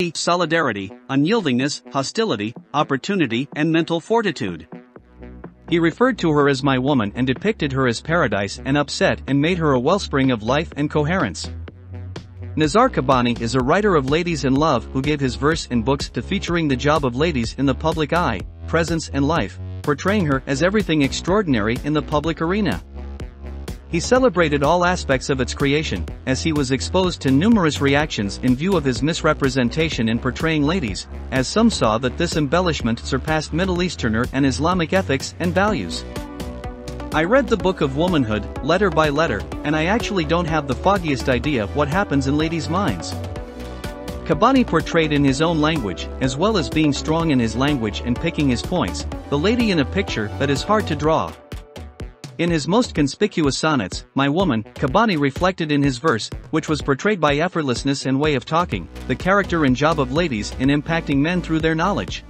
Late solidarity, unyieldingness, hostility, opportunity, and mental fortitude. He referred to her as my woman and depicted her as paradise and upset and made her a wellspring of life and coherence. Nizar Qabbani is a writer of ladies in love who gave his verse in books to featuring the job of ladies in the public eye, presence and life, portraying her as everything extraordinary in the public arena. He celebrated all aspects of its creation, as he was exposed to numerous reactions in view of his misrepresentation in portraying ladies, as some saw that this embellishment surpassed Middle Easterner and Islamic ethics and values. I read the book of womanhood, letter by letter, and I actually don't have the foggiest idea what happens in ladies' minds. Qabbani portrayed in his own language, as well as being strong in his language and picking his points, the lady in a picture that is hard to draw, in his most conspicuous sonnets, My Woman, Qabbani reflected in his verse, which was portrayed by effortlessness and way of talking, the character and job of ladies in impacting men through their knowledge.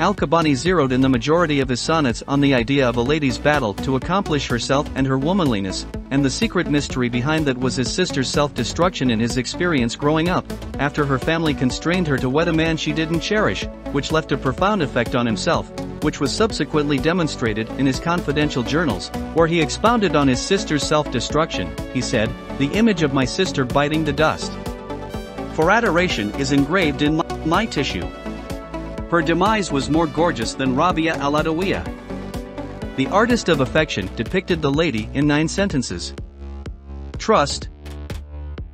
Al-Qabbani zeroed in the majority of his sonnets on the idea of a lady's battle to accomplish herself and her womanliness, and the secret mystery behind that was his sister's self-destruction in his experience growing up, after her family constrained her to wed a man she didn't cherish, which left a profound effect on himself, which was subsequently demonstrated in his confidential journals, where he expounded on his sister's self-destruction, he said, the image of my sister biting the dust. For adoration is engraved in my, my tissue. Her demise was more gorgeous than Rabia al-Adawiya. The artist of affection depicted the lady in nine sentences. Trust.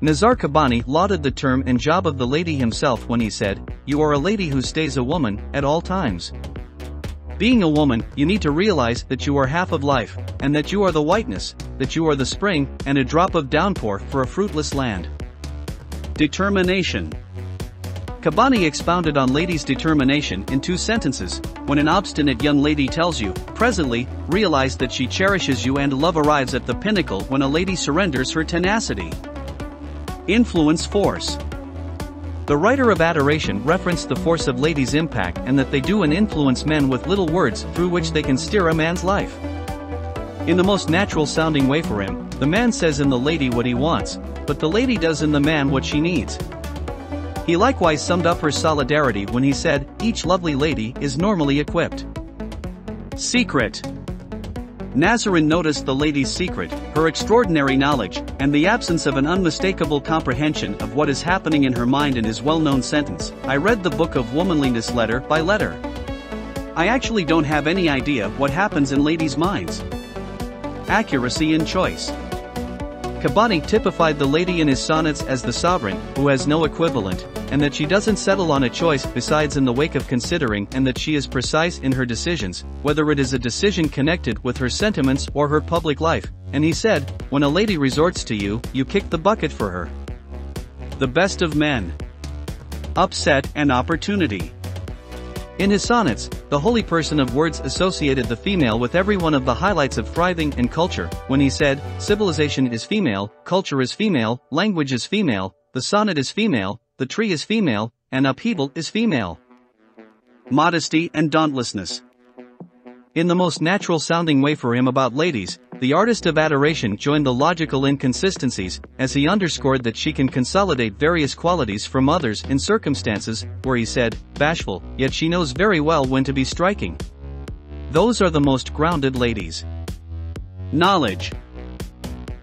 Nizar Qabbani lauded the term and job of the lady himself when he said, You are a lady who stays a woman, at all times. Being a woman, you need to realize that you are half of life, and that you are the whiteness, that you are the spring, and a drop of downpour for a fruitless land. Determination. Qabbani expounded on ladies' determination in two sentences. When an obstinate young lady tells you, presently, realize that she cherishes you and love arrives at the pinnacle when a lady surrenders her tenacity. Influence force. The writer of Adoration referenced the force of ladies' impact and that they do and influence men with little words through which they can steer a man's life. In the most natural sounding way for him, the man says in the lady what he wants, but the lady does in the man what she needs. He likewise summed up her solidarity when he said, each lovely lady is normally equipped. Secret. Nazarin noticed the lady's secret, her extraordinary knowledge, and the absence of an unmistakable comprehension of what is happening in her mind in his well-known sentence, I read the book of womanliness letter by letter. I actually don't have any idea what happens in ladies' minds. Accuracy in choice. Qabbani typified the lady in his sonnets as the sovereign, who has no equivalent, and that she doesn't settle on a choice besides in the wake of considering and that she is precise in her decisions, whether it is a decision connected with her sentiments or her public life, and he said, when a lady resorts to you, you kick the bucket for her. The best of men. Upset and opportunity. In his sonnets, the holy person of words associated the female with every one of the highlights of thriving and culture, when he said, civilization is female, culture is female, language is female, the sonnet is female, the tree is female, and upheaval is female. Modesty and dauntlessness. In the most natural sounding way for him about ladies, the artist of adoration joined the logical inconsistencies, as he underscored that she can consolidate various qualities from others in circumstances, where he said, bashful, yet she knows very well when to be striking. Those are the most grounded ladies. Knowledge.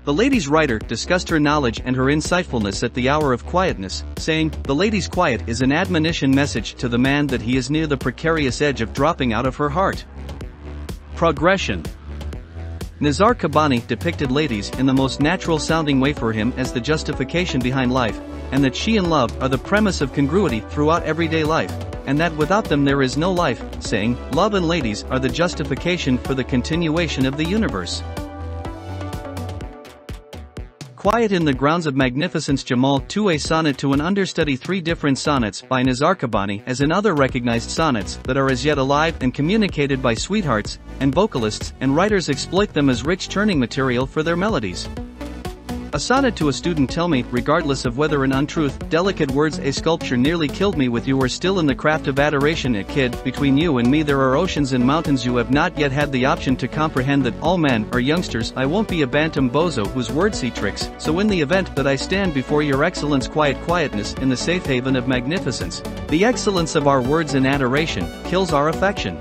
The lady's writer discussed her knowledge and her insightfulness at the hour of quietness, saying, The lady's quiet is an admonition message to the man that he is near the precarious edge of dropping out of her heart. Progression. Nizar Qabbani depicted ladies in the most natural sounding way for him as the justification behind life, and that she and love are the premise of congruity throughout everyday life, and that without them there is no life, saying, love and ladies are the justification for the continuation of the universe. Quiet in the Grounds of Magnificence Jamal 2 A sonnet to an understudy Three different sonnets by Nizar Qabbani as in other recognized sonnets that are as yet alive and communicated by sweethearts, and vocalists and writers exploit them as rich turning material for their melodies. A sonnet to a student tell me, regardless of whether an untruth, delicate words a sculpture nearly killed me with you are still in the craft of adoration a kid, between you and me there are oceans and mountains you have not yet had the option to comprehend that all men are youngsters. I won't be a bantam bozo whose words see tricks, so in the event that I stand before your excellence quiet quietness in the safe haven of magnificence, the excellence of our words in adoration, kills our affection.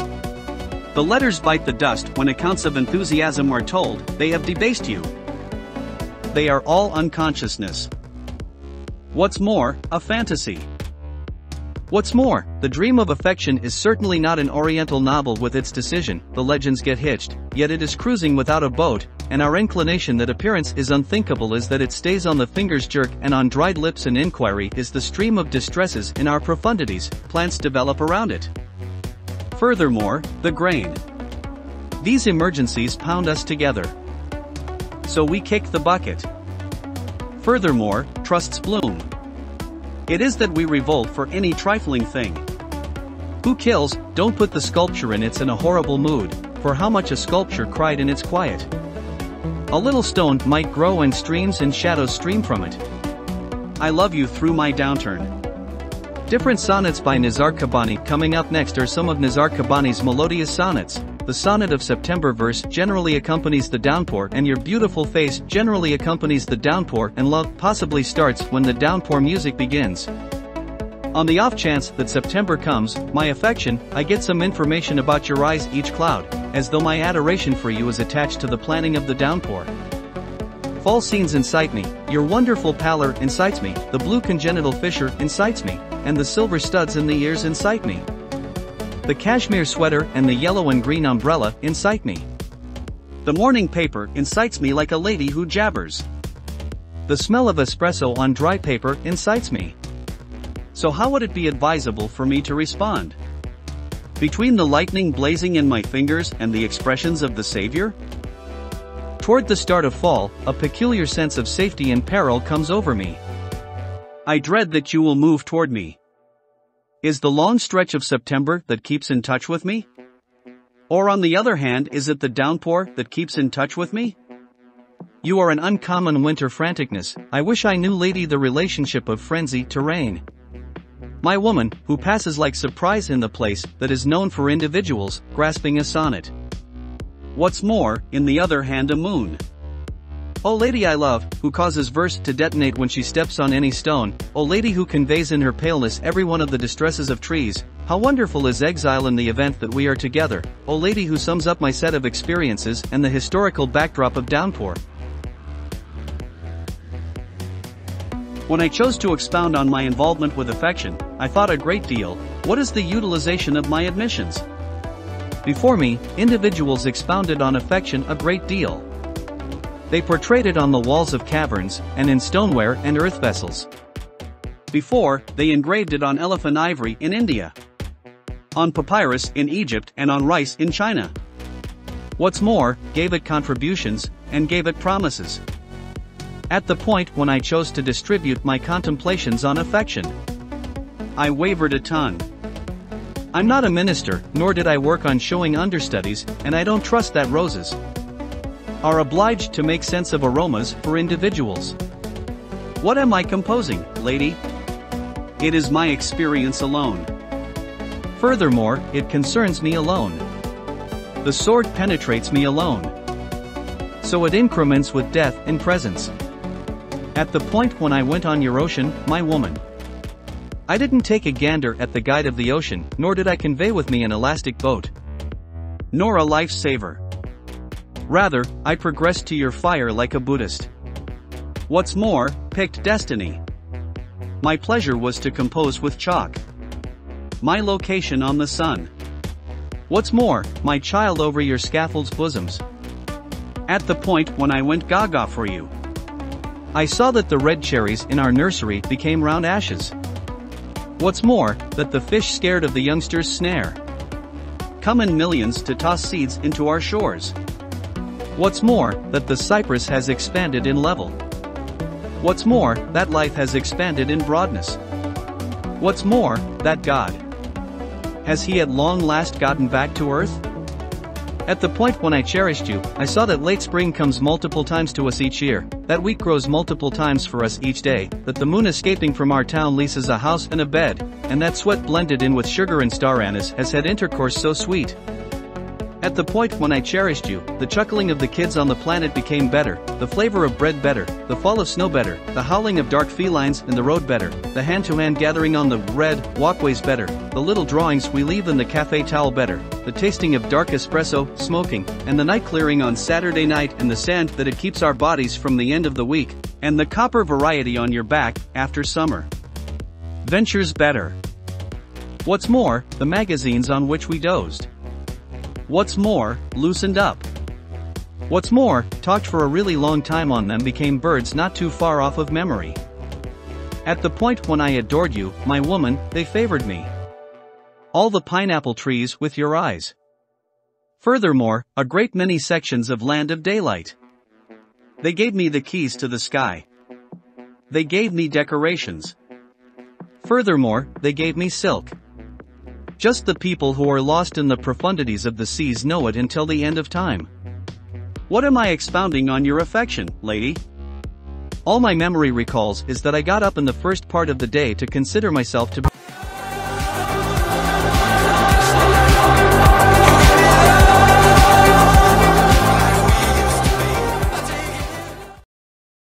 The letters bite the dust when accounts of enthusiasm are told, they have debased you they are all unconsciousness. What's more, a fantasy. What's more, the dream of affection is certainly not an oriental novel with its decision, the legends get hitched, yet it is cruising without a boat, and our inclination that appearance is unthinkable is that it stays on the finger's jerk and on dried lips and inquiry is the stream of distresses in our profundities, plants develop around it. Furthermore, the grain. These emergencies pound us together so we kick the bucket. Furthermore, trusts bloom. It is that we revolt for any trifling thing. Who kills, don't put the sculpture in it's in a horrible mood, for how much a sculpture cried in its quiet. A little stone might grow and streams and shadows stream from it. I love you through my downturn. Different sonnets by Nizar Qabbani coming up next are some of Nizar Qabbani's melodious sonnets. The sonnet of September verse generally accompanies the downpour and your beautiful face generally accompanies the downpour and love possibly starts when the downpour music begins. On the off chance that September comes, my affection, I get some information about your eyes each cloud, as though my adoration for you is attached to the planning of the downpour. Fall scenes incite me, your wonderful pallor incites me, the blue congenital fissure incites me, and the silver studs in the ears incite me. The cashmere sweater and the yellow and green umbrella incite me. The morning paper incites me like a lady who jabbers. The smell of espresso on dry paper incites me. So how would it be advisable for me to respond? Between the lightning blazing in my fingers and the expressions of the Savior? Toward the start of fall, a peculiar sense of safety and peril comes over me. I dread that you will move toward me. Is the long stretch of September that keeps in touch with me? Or on the other hand, is it the downpour that keeps in touch with me? You are an uncommon winter franticness, I wish I knew lady the relationship of frenzy to rain. My woman, who passes like surprise in the place that is known for individuals, grasping a sonnet. What's more, in the other hand a moon. O lady I love, who causes verse to detonate when she steps on any stone, O lady who conveys in her paleness every one of the distresses of trees, how wonderful is exile in the event that we are together, O lady who sums up my set of experiences and the historical backdrop of downpour. When I chose to expound on my involvement with affection, I thought a great deal, what is the utilization of my admissions? Before me, individuals expounded on affection a great deal. They portrayed it on the walls of caverns, and in stoneware and earth vessels. Before, they engraved it on elephant ivory in India, on papyrus in Egypt and on rice in China. What's more, gave it contributions, and gave it promises. At the point when I chose to distribute my contemplations on affection, I wavered a ton. I'm not a minister, nor did I work on showing understudies, and I don't trust that roses are obliged to make sense of aromas for individuals. What am I composing, lady? It is my experience alone. Furthermore, it concerns me alone. The sword penetrates me alone. So it increments with death in presence. At the point when I went on your ocean, my woman. I didn't take a gander at the guide of the ocean, nor did I convey with me an elastic boat. Nor a lifesaver. Rather, I progressed to your fire like a Buddhist. What's more, picked destiny. My pleasure was to compose with chalk. My location on the sun. What's more, my child over your scaffold's bosoms. At the point when I went gaga for you. I saw that the red cherries in our nursery became round ashes. What's more, that the fish scared of the youngster's snare. Come in millions to toss seeds into our shores. What's more, that the cypress has expanded in level. What's more, that life has expanded in broadness. What's more, that God has he at long last gotten back to earth? At the point when I cherished you, I saw that late spring comes multiple times to us each year, that week grows multiple times for us each day, that the moon escaping from our town leases a house and a bed, and that sweat blended in with sugar and star anise has had intercourse so sweet. At the point when I cherished you, the chuckling of the kids on the planet became better, the flavor of bread better, the fall of snow better, the howling of dark felines in the road better, the hand-to-hand gathering on the red walkways better, the little drawings we leave in the cafe towel better, the tasting of dark espresso, smoking, and the night clearing on Saturday night and the sand that it keeps our bodies from the end of the week, and the copper variety on your back after summer. Ventures better. What's more, the magazines on which we dozed. What's more, loosened up. What's more, talked for a really long time on them became birds not too far off of memory. At the point when I adored you, my woman, they favored me. All the pineapple trees with your eyes. Furthermore, a great many sections of Land of Daylight. They gave me the keys to the sky. They gave me decorations. Furthermore, they gave me silk. Just the people who are lost in the profundities of the seas know it until the end of time. What am I expounding on your affection, lady? All my memory recalls is that I got up in the first part of the day to consider myself to be